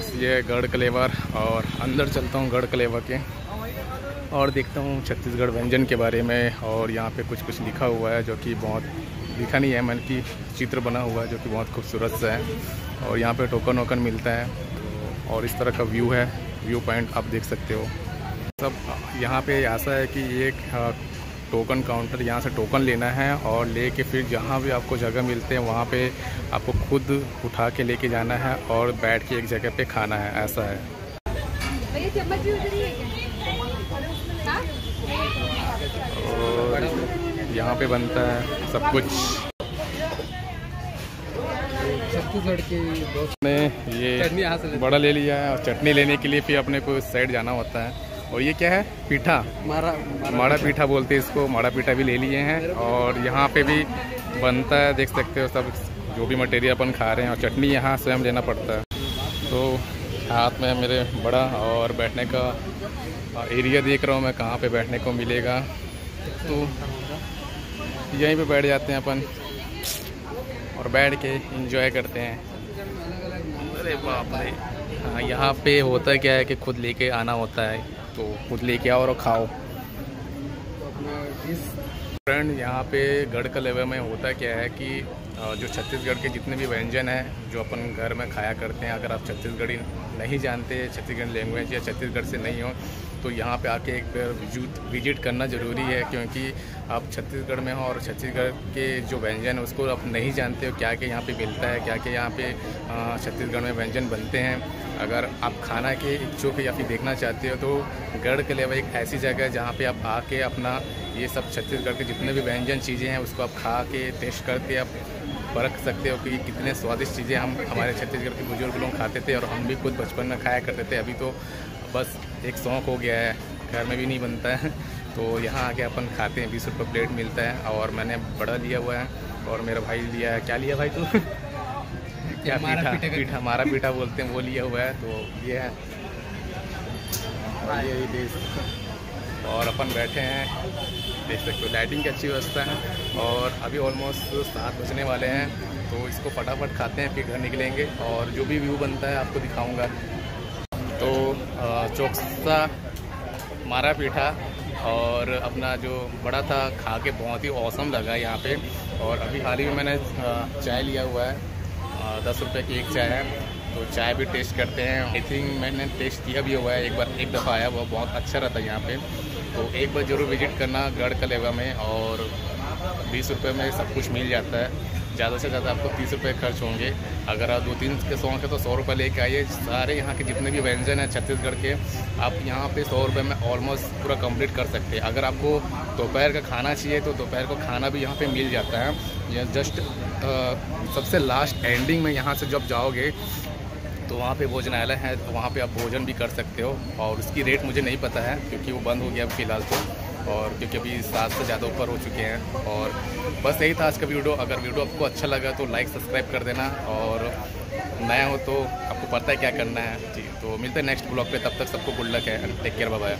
Friends, ये गढ़ कलेवर और अंदर चलता हूँ गढ़ कलेवर के और देखता हूँ छत्तीसगढ़ व्यंजन के बारे में और यहाँ पे कुछ कुछ लिखा हुआ है जो कि बहुत लिखा नहीं है मन की चित्र बना हुआ है जो कि बहुत खूबसूरत सा है और यहाँ पे टोकन वोकन मिलता है और इस तरह का व्यू है व्यू पॉइंट आप देख सकते हो। सब यहाँ पे ऐसा है कि एक टोकन काउंटर यहाँ से टोकन लेना है और लेके फिर जहाँ भी आपको जगह मिलते हैं वहाँ पे आपको खुद उठा के लेके जाना है और बैठ के एक जगह पे खाना है ऐसा है? और यहाँ पे बनता है सब कुछ छत्तीसगढ़ के ये बड़ा ले लिया है और चटनी लेने के लिए फिर अपने को साइड जाना होता है और ये क्या है? पीठा। मारा माड़ा पीठा। बोलते हैं इसको। माड़ा पीठा भी ले लिए हैं और यहाँ पे भी बनता है देख सकते हो सब। जो भी मटेरियल अपन खा रहे हैं और चटनी यहाँ स्वयं लेना पड़ता है। तो हाथ में है मेरे बड़ा और बैठने का एरिया देख रहा हूँ मैं कहाँ पे बैठने को मिलेगा। तो यहीं पे बैठ जाते हैं अपन और बैठ के इंजॉय करते हैं। अरे बाप रे। हाँ यहाँ पे होता क्या है कि खुद लेके आना होता है। तो खुद लेके आओ और खाओ। फ्रेंड यहाँ पे गढ़ कलेवा में होता क्या है कि जो छत्तीसगढ़ के जितने भी व्यंजन हैं, जो अपन घर में खाया करते हैं, अगर आप छत्तीसगढ़ी नहीं जानते, छत्तीसगढ़ लैंग्वेज या छत्तीसगढ़ से नहीं हो तो यहाँ पे आके एक बार विज़िट विज़िट करना ज़रूरी है क्योंकि आप छत्तीसगढ़ में हो और छत्तीसगढ़ के जो व्यंजन है उसको आप नहीं जानते हो क्या क्या यहाँ पे मिलता है क्या क्या यहाँ पे छत्तीसगढ़ में व्यंजन बनते हैं। अगर आप खाना के इच्छुक या फिर देखना चाहते हो तो गढ़ के कलेवा एक ऐसी जगह है जहाँ पर आप आके अपना ये सब छत्तीसगढ़ के जितने भी व्यंजन चीज़ें हैं उसको आप खा के, टेस्ट करके आप परख सकते हो कि कितने स्वादिष्ट चीज़ें हम हमारे छत्तीसगढ़ के बुज़ुर्ग लोग खाते थे और हम भी खुद बचपन में खाया करते थे। अभी तो बस एक शौक हो गया है घर में भी नहीं बनता है। तो यहाँ आके अपन खाते हैं बीस रुपये प्लेट मिलता है और मैंने बड़ा लिया हुआ है और मेरा भाई लिया है। क्या लिया भाई तू? क्या पीठा? पीठा हमारा पीठा बोलते हैं वो लिया हुआ है तो ये है। और ये डिश और अपन बैठे हैं देख सकते हो लाइटिंग की अच्छी व्यवस्था है और अभी ऑलमोस्ट सात बजने वाले हैं तो इसको फटाफट खाते हैं फिर घर निकलेंगे और जो भी व्यू बनता है आपको दिखाऊँगा। तो चौकसा, मारा पीठा और अपना जो बड़ा था, खा के बहुत ही औसम लगा यहाँ पे। और अभी हाल ही में मैंने चाय लिया हुआ है। दस रुपये की एक चाय है। तो चाय भी टेस्ट करते हैं। आई थिंक मैंने टेस्ट किया भी हुआ है। एक बार, एक दफ़ा आया वो बहुत अच्छा रहता है यहाँ पे। तो एक बार ज़रूर विज़िट करना गढ़ कलेवा में और बीस रुपये में सब कुछ मिल जाता है। ज़्यादा से ज़्यादा आपको तीस रुपये खर्च होंगे। अगर आप दो तीन के शौक है तो सौ रुपये लेके आइए। सारे यहाँ के जितने भी व्यंजन हैं छत्तीसगढ़ के, आप यहाँ पे सौ रुपये में ऑलमोस्ट पूरा कंप्लीट कर सकते हैं। अगर आपको दोपहर का खाना चाहिए तो दोपहर को खाना भी यहाँ पे मिल जाता है। यह जस्ट सबसे लास्ट एंडिंग में यहाँ से जब जाओगे तो वहाँ पे भोजनालय है तो वहाँ पे आप भोजन भी कर सकते हो। और उसकी रेट मुझे नहीं पता है, क्योंकि वो बंद हो गया फ़िलहाल तो। और क्योंकि अभी सात से ज़्यादा ऊपर हो चुके हैं और बस यही था आज का वीडियो। अगर वीडियो आपको अच्छा लगा तो लाइक सब्सक्राइब कर देना और नया हो तो आपको पता है क्या करना है। जी तो मिलते हैं नेक्स्ट ब्लॉग पे। तब तक सबको गुड लक है टेक केयर बाय